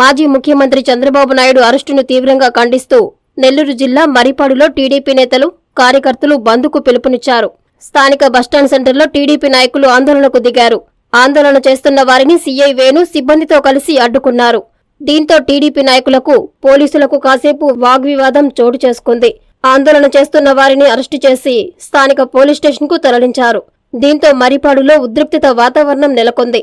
మాజీ ముఖ్యమంత్రి చంద్రబాబు నాయుడు అరెస్టును తీవ్రంగా ఖండిస్తూ నెల్లూరు జిల్లా మరిపాడులో టీడీపీ నేతలు కార్యకర్తలు బంద్కు పిలుపునిచ్చారు. స్థానిక బస్టాండ్ సెంటర్లో టీడీపీ నాయకులు ఆందోళనకు దిగారు. ఆందోళన చేస్తున్న వారిని సీఐ వేణు సిబ్బందితో కలిసి అడ్డుకున్నారు. దీంతో టీడీపీ నాయకులకు పోలీసులకు కాసేపు వాగ్వివాదం చోటు చేసుకుంది. ఆందోళన చేస్తున్న వారిని అరెస్టు చేసి స్థానిక పోలీస్ స్టేషన్కు తరలించారు. దీంతో మరిపాడులో ఉద్రిక్తత వాతావరణం నెలకొంది.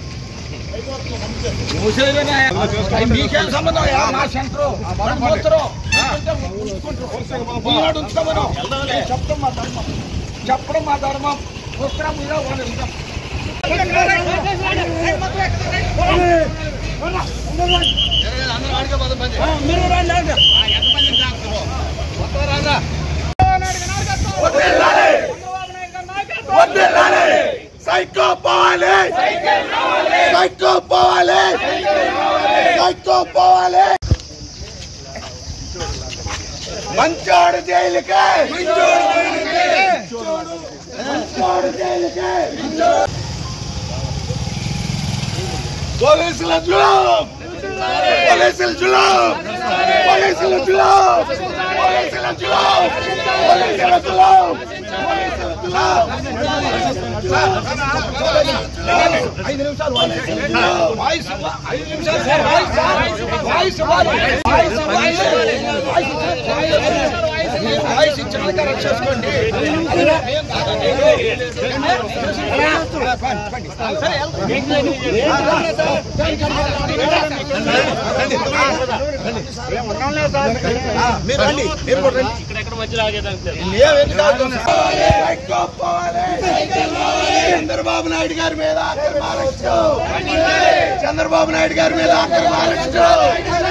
సంబంధం యా? మా సెంటరు వాళ్ళు పోతారు ఈనాడు ఉంచుకోమను చెప్పడం మా ధర్మం చెప్పడం మా ధర్మం పుస్తకం మీద వాళ్ళు ఉంటాం వదిలాలి ಟೋಪೋ ವಾಲೆ ಮಂಚೋಡ ಜೈಲಿಗೆ ಮಂಚೋಡ ಜೈಲಿಗೆ ಪೊಲೀಸ್ ಲಜ್ಲೋ జైలుకే మంచోడు జైలుకే పోలీసుల జులాం పోలీసుల జులాం పోలీసుల జులాం పోలీసుల జులాం పోలీసుల జులాం పోలీసుల జులాం ఐదు నిమిషాలు వాయిస్ ఐదు నిమిషాలు sir voice sir voice voice voice voice ఇచ్చిన కరెక్ట్ చేసుకోండి మీరు రండి మీరు కూడా రండి చంద్రబాబు నాయుడు గారి మీద చంద్రబాబు నాయుడు గారి మీద అక్రమ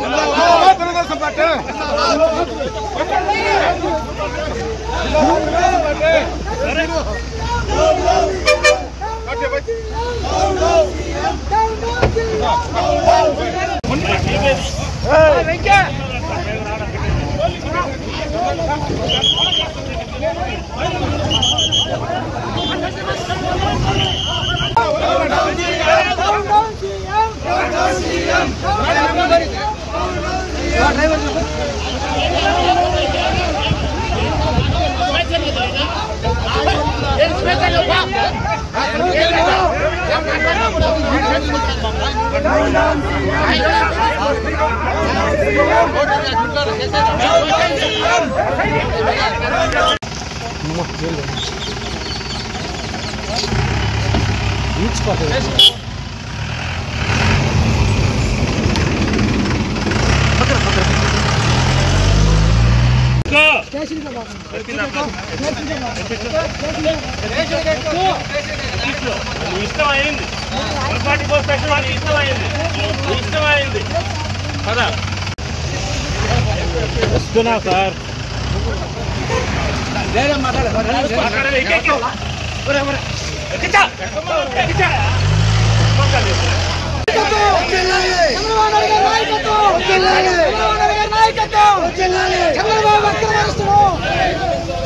सम्राट Hiç bakıyor. జై బాబు జై జై బాబు జై బాబు జై జై బాబు నీ ఇష్టం అయింది పొరపాటు పోస్టేషన్ వాళ్ళకి ఇష్టం అయింది నీ ఇష్టం అయింది కదా వస్తున్నా సార్ అక్కడ ఎక్కెక్కు. ఎక్కించా. ఎక్కించా. చంద్రబాబు నాయుడు గారి నాయకత్వం చంద్రబాబు నాయుడు గారి నాయకత్వం చంద్రబాబు అక్రమరిస్తుడు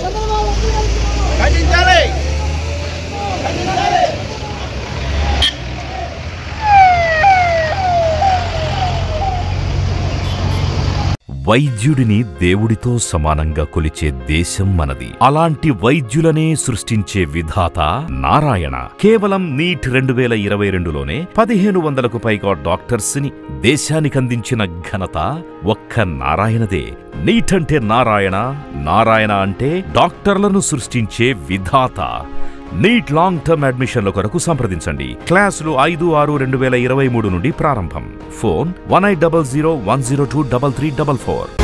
చంద్రబాబు అక్రమరిస్తుడు ఖండించాలి వైద్యుడిని దేవుడితో సమానంగా కొలిచే దేశం మనది. అలాంటి వైద్యులనే సృష్టించే విధాత నారాయణ. కేవలం నీట్ రెండు వేల ఇరవై రెండులోనే పదిహేను వందలకు పైగా డాక్టర్స్ని దేశానికందించిన ఘనత ఒక్క నారాయణదే. నీట్ అంటే నారాయణ నారాయణ అంటే డాక్టర్లను సృష్టించే విధాత. నీట్ లాంగ్ టర్మ్ అడ్మిషన్ల కొరకు సంప్రదించండి. క్లాసులు ఐదు ఆరు రెండు వేల ఇరవై మూడు నుండి ప్రారంభం. Phone 1800 102 3344.